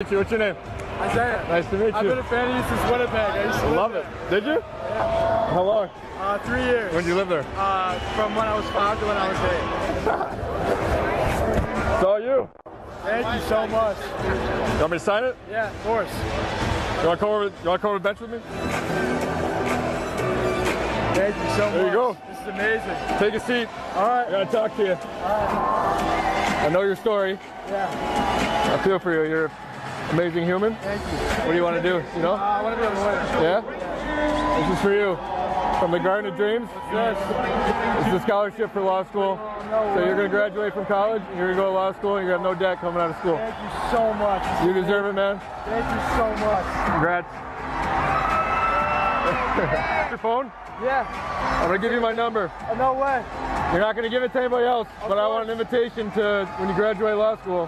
What's your name? Isaiah. Nice to meet you. I've you. been a fan of you since Winnipeg. I used to love it. there. Did you? Yeah. How long? Uh, three years. When did you live there? Uh, from when I was five to when I was eight. It's all you. Thank you so much. You want me to sign it? Yeah, of course. You want to come over? You want to come over the bench with me? Thank you so much. There you go. This is amazing. Take a seat. All right. I gotta talk to you. All right. I know your story. Yeah. I feel for you. You're amazing human. Thank you. What do you want to do? You know? Uh, I want to be a lawyer. Yeah? This is for you. From the Garden of Dreams. Yes. This is a scholarship for law school. No So you're gonna graduate from college. You're gonna go to law school. and You're gonna have no debt coming out of school. Thank you so much. You deserve it, man. Thank you so much. Congrats. your phone? Yeah. I'm gonna give you my number. Oh, no way. You're not gonna give it to anybody else, but I want an invitation to when you graduate law school.